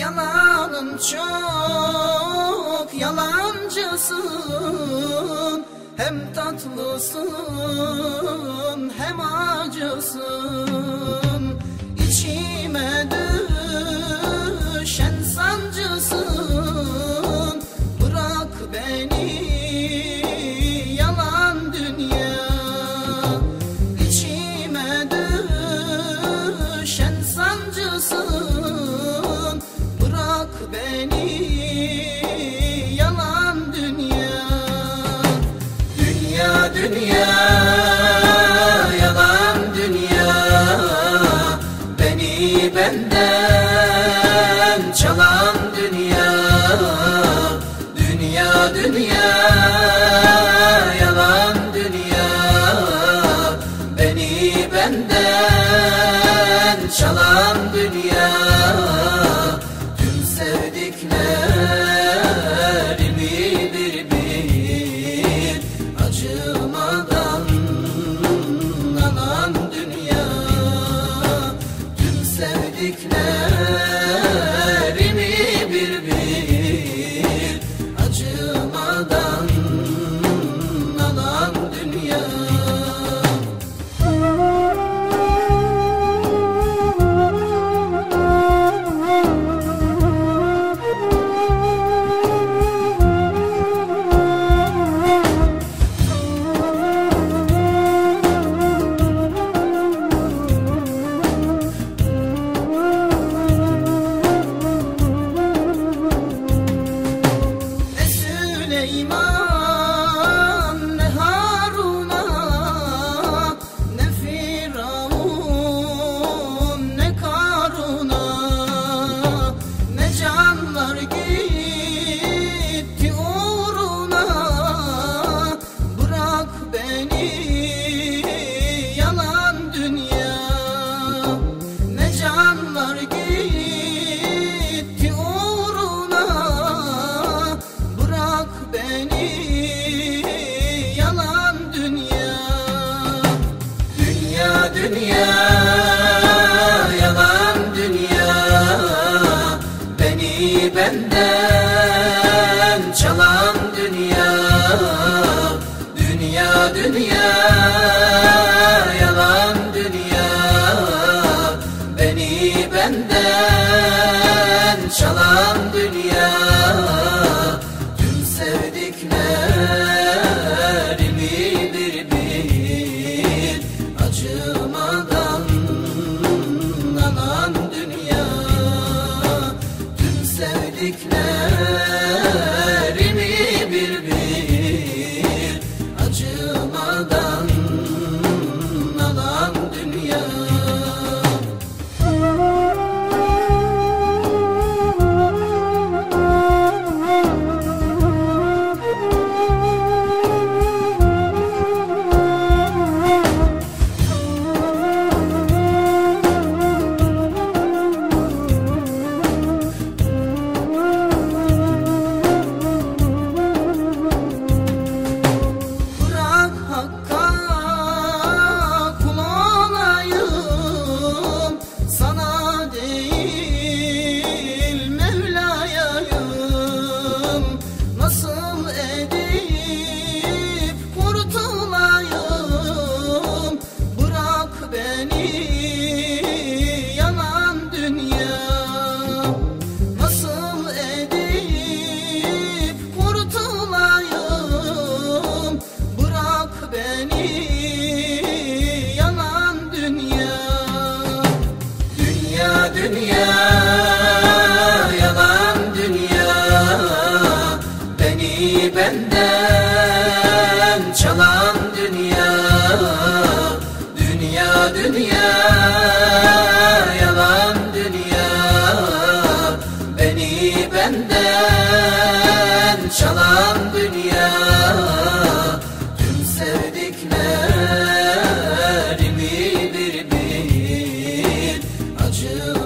Yalanın çok yalancısın. Hem tatlısın hem acısın. benden çalan dünya Dünya dünya yalan dünya. Beni benden çalan dünya. ています。dünya Yalan dünya. Beni benden çalan dünya. Dünya dünya Yalan dünya. Beni benden çalan dünya. Tüm sevdikler nasıl edin? sen çalan dünya Tüm sevdiklerimi bir bir acı